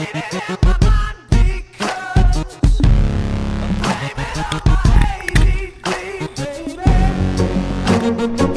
Baby, you. baby, baby.